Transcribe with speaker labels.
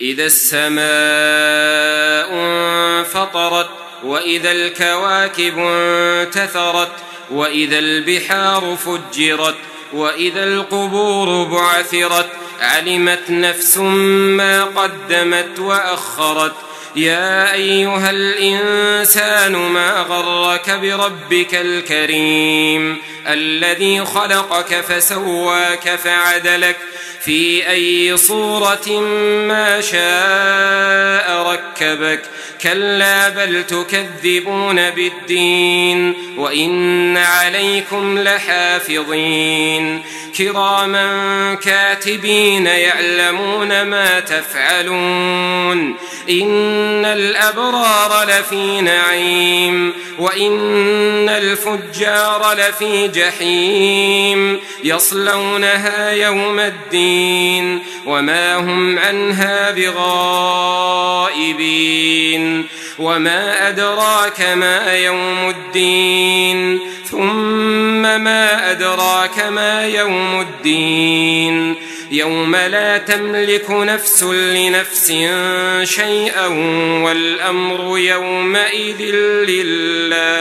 Speaker 1: إذا السماء انفطرت وإذا الكواكب انتثرت وإذا البحار فجرت وإذا القبور بعثرت علمت نفس ما قدمت وأخرت يا أيها الإنسان ما غرك بربك الكريم الذي خلقك فسواك فعدلك في أي صورة ما شاء ركبك كلا بل تكذبون بالدين وإن عليكم لحافظين. كراما كاتبين يعلمون ما تفعلون. إن الأبرار لفي نعيم وإن الفجار لفي جحيم. يصلونها يوم الدين وما هم عنها بغائبين وما أدراك ما يوم الدين ثم ما أدراك ما يوم الدين يوم لا تملك نفس لنفس شيئا والأمر يومئذ لله